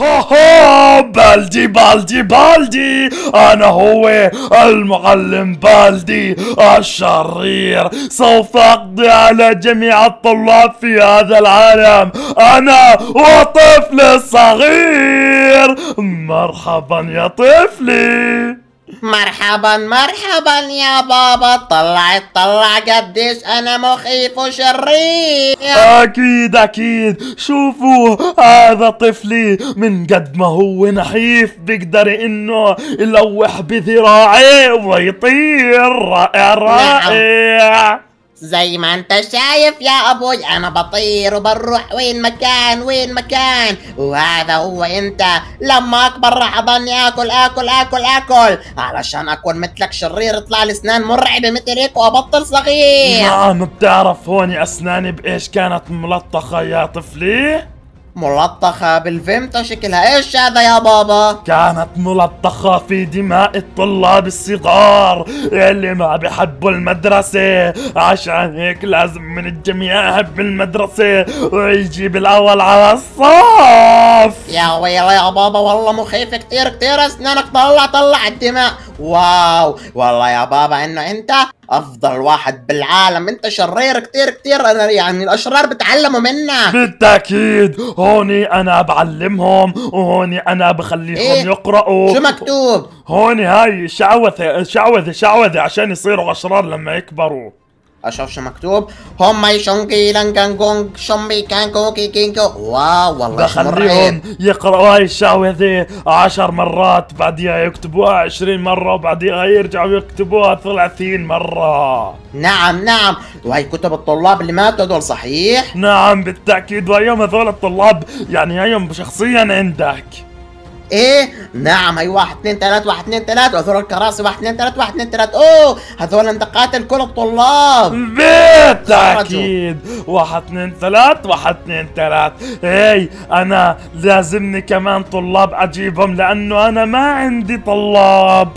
ها بالدي بالدي بالدي. أنا هو المعلم بالدي الشرير. سوف أقضي على جميع الطلاب في هذا العالم. أنا وطفلي الصغير. مرحبا يا طفلي. مرحبا مرحبا يا بابا. طلع طلع قديش أنا مخيف وشرير. أكيد أكيد. شوفوا هذا طفلي. من قد ما هو نحيف بيقدر إنه يلوح بذراعيه ويطير. رائع رائع. زي ما انت شايف يا أبوي أنا بطير وبروح وين مكان وين مكان وهذا هو أنت. لما أكبر راح اضلني آكل آكل آكل آكل. علشان أكون مثلك شرير يطلع لي اسنان مرعبه مثل هيك وأبطل صغير. نعم بتعرف هون أسناني بإيش كانت ملطخة يا طفلي؟ ملطخة بالفيمتو شكلها إيش هذا يا بابا؟ كانت ملطخة في دماء الطلاب الصغار اللي ما بحبوا المدرسة. عشان هيك لازم من الجميع يحب المدرسة. ويجيب الأول على الصف. يا ويلي يا بابا والله مخيف كتير كتير. أسنانك طلع طلع الدماء. واو. والله يا بابا إنه أنت أفضل واحد بالعالم. أنت شرير كتير كتير. أنا يعني الأشرار بتعلموا منك بالتأكيد. هوني أنا بعلمهم. وهوني أنا بخليهم إيه؟ يقرأوا. شو مكتوب؟ هوني هاي شعوذة شعوذة شعوذة عشان يصيروا أشرار لما يكبروا. أشوف شو مكتوب. هم يشونكي لانجانجونج شومبي كانكو كي كينكو. واو والله بخليهم يقرأوا هاي الشعوذة عشر مرات بعديها يكتبوها عشرين مرة وبعديها يرجعوا يكتبوها ثلاثين مرة. نعم نعم. وهي كتب الطلاب اللي ماتوا دول صحيح؟ نعم بالتأكيد. وأيام هذول الطلاب يعني هيهم شخصيا عندك. إيه؟ نعم هي واحد اثنين ثلاث واحد اثنين ثلاث. وهذول الكراسي واحد اثنين ثلاث واحد اثنين ثلاث. أوه هذول انت قاتل كل الطلاب بالتأكيد واحد اثنين ثلاث واحد اثنين ثلاث. هي أنا لازمني كمان طلاب أجيبهم لأنه أنا ما عندي طلاب.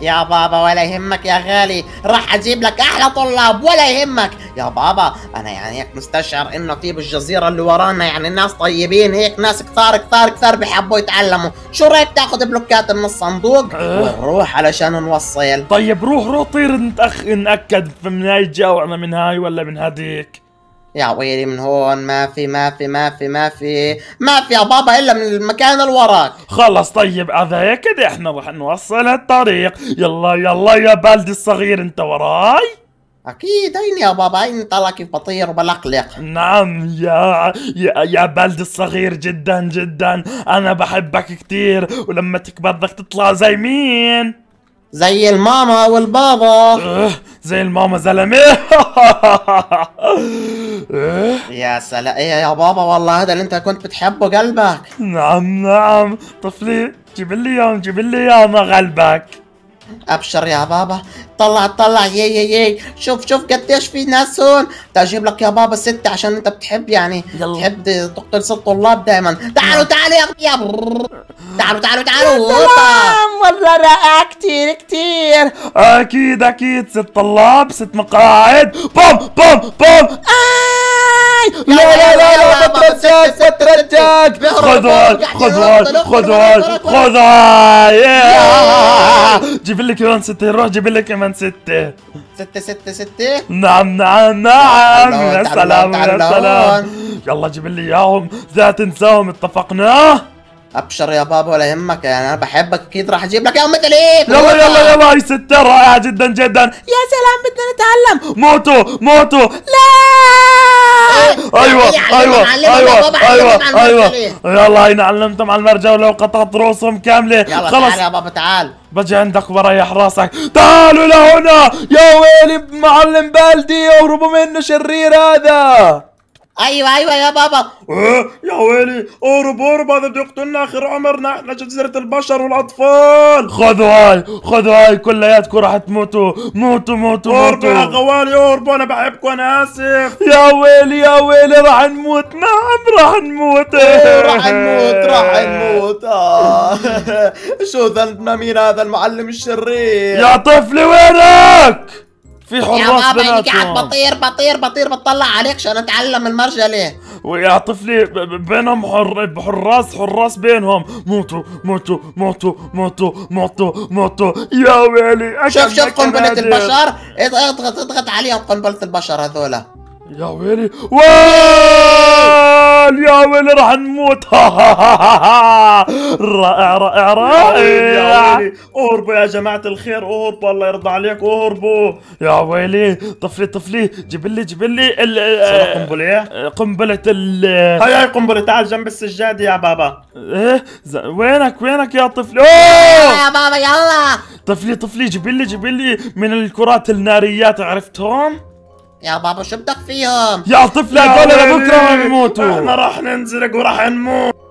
يا بابا ولا يهمك يا غالي. راح أجيب لك أحلى طلاب ولا يهمك. يا بابا أنا يعني هيك مستشعر إنه في بالجزيرة اللي ورانا يعني ناس طيبين هيك ناس كثار كثار كثار بيحبوا يتعلموا. شو رأيك تاخذ بلوكات من الصندوق؟ أه. ونروح علشان نوصل. طيب روح روح طير نتأخ نأكد من هاي جاوعنا من هاي ولا من هذيك. يا ويلي من هون ما في ما في ما في ما في ما في يا بابا إلا من المكان اللي وراك. خلص طيب هذا هيك كده إحنا رح نوصل الطريق. يلا يلا يا بالدي الصغير أنت وراي؟ أكيد هيني يا بابا؟ هيني طلع كيف بطير وبلقلق؟ نعم يا يا, يا بالدي الصغير جدا جدا. أنا بحبك كتير ولما تكبر بدك تطلع زي مين؟ زي الماما والبابا. آه زي الماما زلمة. آه يا سلام إيه يا بابا والله هذا اللي انت كنت بتحبه قلبك. نعم نعم. طفلي جيب لي اياهم جيب لي اياهم غلبك أبشر يا بابا. طلع طلع. يي يي يي. شوف شوف قديش في ناس هون. أجيب لك يا بابا ستة عشان أنت بتحب يعني يلا. تحب تقتل ست طلاب دائما تعالوا تعالوا يا يا. تعالوا تعالوا تعالوا. والله رائع. كتير كتير. أكيد أكيد. ست طلاب ست مقاعد. بوم بوم بوم. آي يا لا لا لا لا بترجاك بترجاك خذوا ينطلق، خذوا ينطلق. جيب لي كمان ستة روح جيب لي كمان ستة. ستة ستة ستة. نعم نعم نعم. يا سلام يا سلام. يلا جيب لي إياهم. لا تنساهم اتفقنا؟ أبشر يا بابا ولا يهمك يعني أنا بحبك أكيد راح أجيب لك اياهم مثل هيك يلا يلا يلا هاي ستة رائعة جدا جدا. يا سلام بدنا نتعلم. موتوا موتوا لا. أيوه أيوه يا أيوه أيوه المرجلة. أيوه يلا هينا علمتهم على المرجة ولو قطعت رؤوسهم كاملة. يلا خلص. تعال يا بابا تعال. بجي عندك بريح راسك. تعالوا لهنا يا ويلي معلم بالدي اهربوا منه شرير هذا. أيوه أيوه يا بابا. إيه، يا ويلي اهرب اهرب هذا بده يقتلنا آخر عمرنا إحنا جزيرة البشر والأطفال. خذوا هاي خذوا هاي كلياتكم راح تموتوا. موتوا موتوا اهربوا يا غوالي اهربوا أنا بحبكم أنا آسف. يا ويلي يا ويلي راح نموت. نعم راح نموت. راح نموت راح نموت. آه. شو ذنبنا مين هذا المعلم الشرير؟ يا طفلي وينك؟ في يا حراس بابا اني قاعد بيناتهم بطير بطير بطير بطلع عليك عشان اتعلم المرجله ويا طفلي بينهم حر... حراس حراس بينهم. موتوا موتوا موتوا موتوا موتوا موتوا. يا ويلي شوف شوف كنادر. البشر. اضغط إضغط عليهم قنبلة البشر هذولا. يا ويلي. ويل يا ويلي راح نموت. رائع رائع رائع. اهربوا يا جماعة الخير اهربوا الله يرضى عليك اهربوا يا ويلي طفلي طفلي جيب لي جيب لي ال قنبلة. قنبلة ال هاي هاي قنبلة تعال جنب السجادة يا بابا. إيه؟ وينك وينك يا طفلي؟ أوه! يا بابا يلا. طفلي طفلي جيب لي جيب لي من الكرات الناريات عرفتهم؟ يا بابا شو بدك فيهم؟ يا طفلي هذول لبكره ما بيموتوا. إحنا راح ننزلق وراح نموت.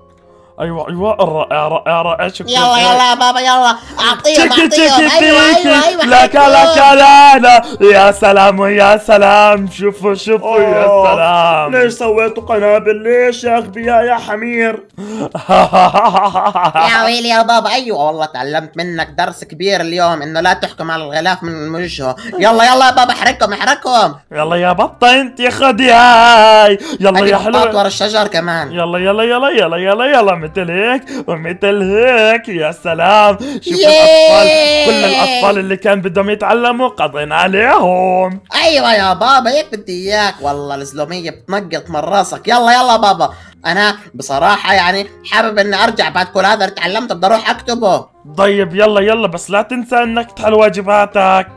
أيوه أيوه رائع رائع رائع شكرا. يلا يلا يا بابا يلا. أعطيهم أعطيهم. تشكي أيوه أيوه أيوه لك لك. لا لا يا سلام يا سلام. شوفوا شوفوا يا سلام. ليش سويتوا قنابل ليش يا اغبياء يا حمير؟ يا ويلي يا بابا. أيوه والله تعلمت منك درس كبير اليوم إنه لا تحكم على الغلاف من وجهه يلا يلا يا بابا احرقهم احرقهم يلا يا بطة أنت خدي هاي. يلا يا حطات ورا الشجر كمان. يلا يلا يلا يلا يلا يلا مثل هيك ومثل هيك يا سلام! شوف. الأطفال كل الأطفال اللي كان بدهم يتعلموا قضينا عليهم. أيوه يا بابا هيك بدي إياك. والله الزلوميه بتنقط من راسك. يلا يلا بابا. أنا بصراحة يعني حابب إني أرجع بعد كل هذا اللي تعلمته. بدي أروح أكتبه. طيب يلا يلا بس لا تنسى إنك تحل واجباتك.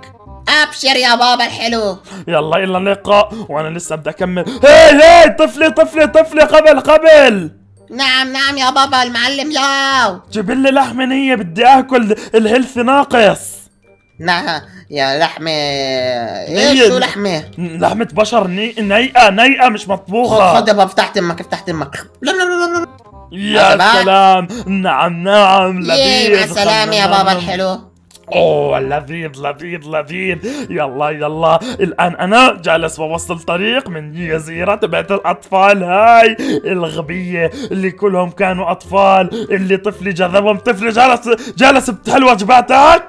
أبشر يا بابا الحلو. يلا إلى اللقاء وأنا لسه بدي أكمل. هي هي طفلي طفلي طفلي قبل قبل! نعم نعم يا بابا المعلم ياو. جيب لي لحمة نية بدي آكل الهيلث ناقص. نعم يا لحمه هي- إيش شو لحمة؟ لحمة بشر ني... نيئة نيئة مش مطبوخة. خذ يا بابا فتحت أمك فتحت أمك لا لا لا لا يا. سلام. نعم نعم ياي لذيذ. مع السلامة يا بابا الحلو. أوه لذيذ لذيذ لذيذ. يلا يلا. الآن أنا جالس بوصل طريق من جزيرة تبعت الأطفال. هاي الغبية اللي كلهم كانوا أطفال اللي طفلي جذبهم. طفلي جالس جالس بتحل واجباتك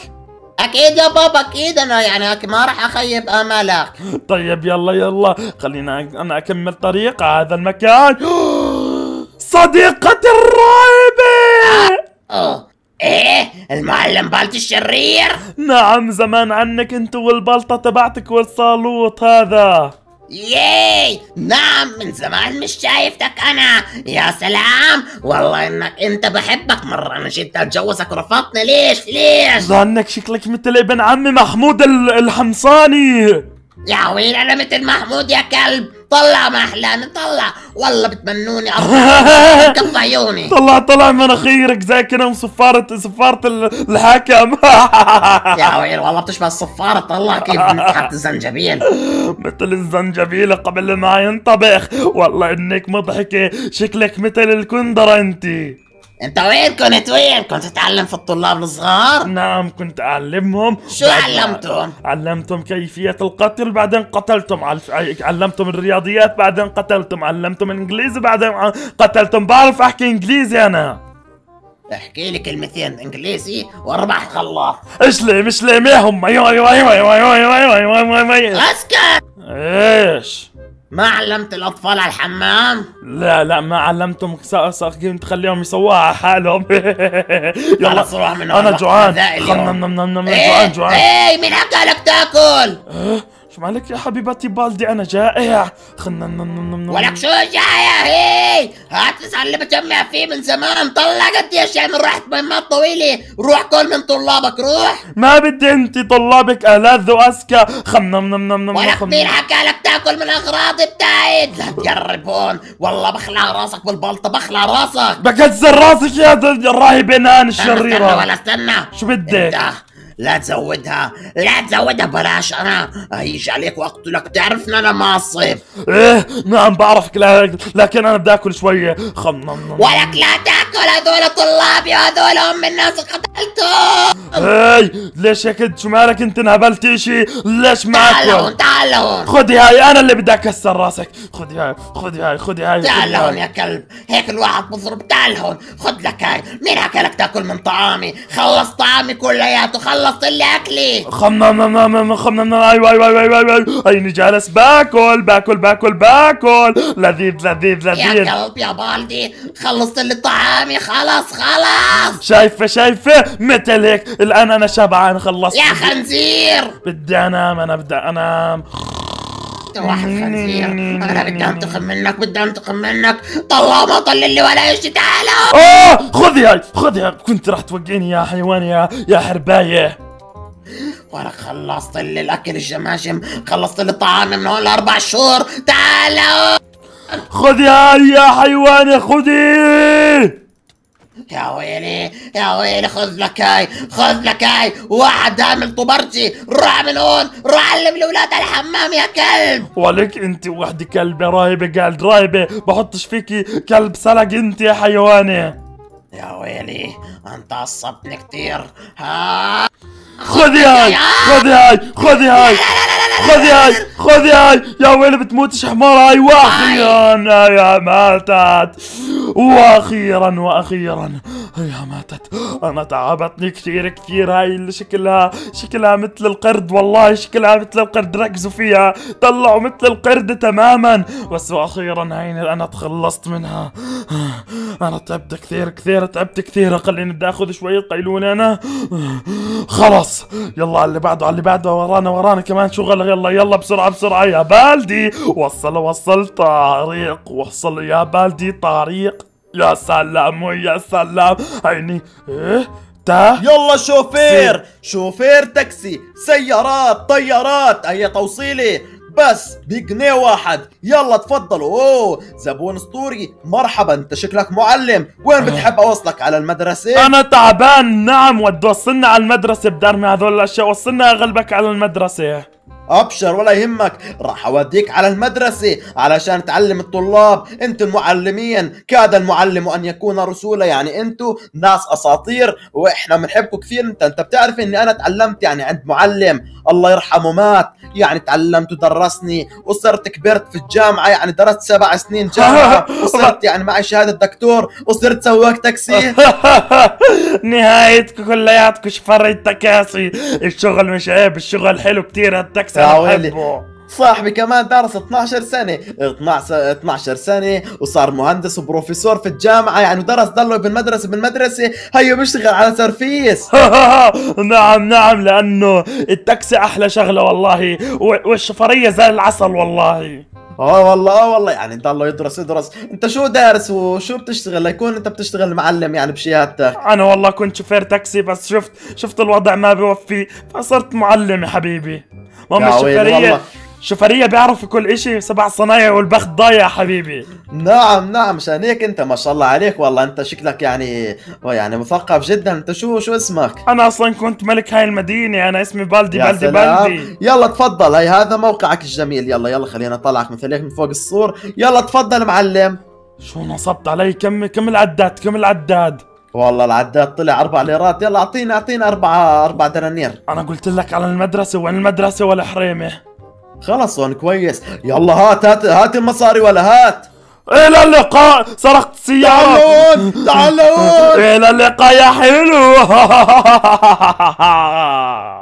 أكيد يا بابا أكيد. أنا يعني ما راح أخيب آمالك. طيب يلا يلا. خلينا أنا أكمل طريق. هذا المكان. صديقتي الراهبة أوه. إيه؟ المعلم بالتي الشرير؟ نعم زمان عنك انت والبلطة تبعتك والصالوط هذا. ياي! نعم من زمان مش شايفتك أنا. يا سلام! والله إنك أنت بحبك مرة. أنا جيت أتجوزك ورفضتني. ليش؟ ليش؟ ظنك شكلك مثل ابن عمي محمود ال- الحمصاني. يا ويل أنا مثل محمود يا كلب. طلع ما احلامي طلع. والله بتمنوني كف عيوني طلع طلع مناخيرك زي كده صفارة ال- الحكم يا ويل والله بتشبه الصفارة طلع كيف بنتحط الزنجبيل. مثل الزنجبيل قبل ما ينطبخ. والله إنك مضحكة شكلك مثل الكندرة أنتي. انت وين كنت وين؟ كنت تتعلم في الطلاب الصغار؟ نعم كنت أعلمهم. شو علمتهم؟ علمتهم كيفية القتل بعدين قتلتم عل- علمتم الرياضيات بعدين قتلتم علمتم الإنجليزي بعدين قتلتم بعرف أحكي إنجليزي أنا. احكي لي كلمتين إنجليزي واربح خلاص. اشلي مش لي ميهم أيوه أيوه أيوه أيوه أيوه أيوه أيوه أيوه أيوه أيوه أسكت! إيش؟ ما علمت الأطفال على الحمام؟ لا لا ما س- كيف تخليهم يسووها على حالهم؟ يلا. روح من أنا جوعان. خلنا. نم نم نم إيه جوعان جوعان. إيه مين حكى لك تاكل شو مالك يا حبيبتي بالدي أنا جائع. خلنا ولك شو جاية هي. هات لسان اللي بجمع فيه من زمان. طلع قديش يعني رحت مهمات طويلة روح كل من طلابك روح. ما بدي انت طلابك ألذ وأذكى خم نم نم نم نم ولك مين حكى لك تاكل من اغراضي بتاعت لا تقرب هون والله بخلع راسك بالبلطة بخلع راسك. بكسر راسك يا د- الراهبة نان استنى استنى الشريرة ولا استنى. شو بدك؟ لا تزودها لا تزودها بلاش أنا هيجي عليك وأقتلك. تعرفني أنا معصب. إيه نعم بعرفك. لكن أنا بدي آكل شوية. خم نم نم ولك لا تأكل هذول طلابي وهذول هم الناس اللي قتلتهم. إي ليش هيك؟ شو مالك؟ أنت انهبلت إشي؟ ليش ما تعال هون تعال هون خدي هاي أنا اللي بدي أكسر راسك. خدي هاي خدي هاي خدي هاي تعال هون هاي. يا كلب. هيك الواحد بضرب تعال هون خد لك هاي. مين حكى لك تأكل من طعامي؟ خلص طعامي كلياته خلص خلصت لي اكلي خمنا خمنا أيوه أيوه أيوه أيوه أيوه هيني جالس. باكل باكل باكل باكل. لذيذ لذيذ يا لذيذ. قلب يا بالدي خلصت لي طعامي خلاص خلاص. شايفة شايفة؟ مثل هيك الآن أنا شبعان خلصت. يا خنزير. بدي أنام أنا بدي أنام. يا واحد خنزير أنا بدي انتقم منك بدي انتقم منك طلع ما طلع لي ولا شيء تعالوا آه خذي هاي خذي كنت راح توقعني يا حيوان يا يا حرباية. ولك خلصت لي الأكل الجماجم. خلصت لي طعامي من هون لأربع شهور. تعالوا خذي هاي يا حيوانة خذي. يا ويلي يا ويلي خذ لك هاي خذ لك هاي واحد عامل طبرتي روح من هون روح علم الاولاد على الحمام يا كلب. ولك انت وحدة كلبة رايبة قاعد رايبة بحطش فيكي كلب سلق انت يا حيوانة. يا ويلي أنت عصبتني كتير. ها؟ خذي هاي خذي هاي خذي هاي خذي هاي خذي هاي. يا ويلي بتموتش حمار هاي؟ وأخيرا يا ماتت. وأخيرا وأخيرا. هي ماتت. أنا تعبتني كثير كثير هاي اللي شكلها شكلها مثل القرد. والله شكلها مثل القرد ركزوا فيها. طلعوا مثل القرد تماما. بس وأخيرا هيني أنا تخلصت منها. أنا تعبت كثير كثير تعبت كثير. خليني بدي اخذ شوية قيلونة أنا. خلص يلا على اللي بعده على اللي بعده. ورانا ورانا كمان شغل. يلا يلا بسرعة بسرعة. يا بالدي وصل وصل طريق. وصل يا بالدي طريق. يا سلام ويا سلام. عيني. إيه؟ تا؟ يلا شوفير. شوفير تاكسي. سيارات طيارات. هي توصيلي؟ بس بجنيه واحد. يلا تفضلوا. أوه زبون أسطوري. مرحبا أنت شكلك معلم. وين بتحب أوصلك؟ على المدرسة؟ أنا تعبان نعم ود وصلنا على المدرسة بدرمي هذول الأشياء. وصلنا اغلبك على المدرسة. أبشر ولا يهمك. راح أوديك على المدرسة علشان تعلم الطلاب. أنتوا المعلمين كاد المعلم أن يكون رسولا. يعني أنتوا ناس أساطير. وإحنا بنحبكم كثير. انت أنت بتعرف إني أنا تعلمت يعني عند معلم. الله يرحمه مات. يعني تعلمت ودرسني. وصرت كبرت في الجامعة. يعني درست سبع سنين جامعة. وصرت يعني معي شهادة دكتور. وصرت سواق تاكسي. نهايتكم كلياتكم شوفير التكاسي الشغل مش عيب. الشغل حلو كتير. التاكسي يا ويلي. صاحبي كمان درس 12 سنة. 12 12 سنة وصار مهندس وبروفيسور في الجامعة. يعني درس ضله بالمدرسة بالمدرسة هيو بيشتغل على سرفيس نعم نعم لأنه التاكسي أحلى شغلة والله. و- والشفرية زي العسل والله. آه والله آه والله. يعني ضله يدرس يدرس. انت شو دارس وشو بتشتغل؟ ليكون انت بتشتغل معلم يعني بشهادتك أنا والله كنت شوفير تاكسي بس شفت شفت الوضع ما بيوفي فصرت معلم يا حبيبي. ماما والله. شوفريه بيعرفوا كل إشي سبع صنايع والبخت ضايع حبيبي. نعم نعم مشان هيك أنت ما شاء الله عليك. والله أنت شكلك يعني يعني مثقف جدا. أنت شو شو اسمك؟ أنا أصلا كنت ملك هاي المدينة. أنا اسمي بالدي يا بالدي سلام. بالدي. يلا تفضل. هي هذا موقعك الجميل. يلا يلا خلينا نطلعك مثل هيك من فوق السور. يلا تفضل معلم. شو نصبت علي؟ كم كم العداد؟ كم العداد؟ والله العداد طلع أربع ليرات. يلا أعطينا أعطينا أربع أربع دنانير. أنا قلت لك على المدرسة وين المدرسة والحريمه خلص هون كويس. يلا هات هات هات المصاري ولا هات. إلى اللقاء. سرقت السياره تعالون تعالون إلى اللقاء يا حلو.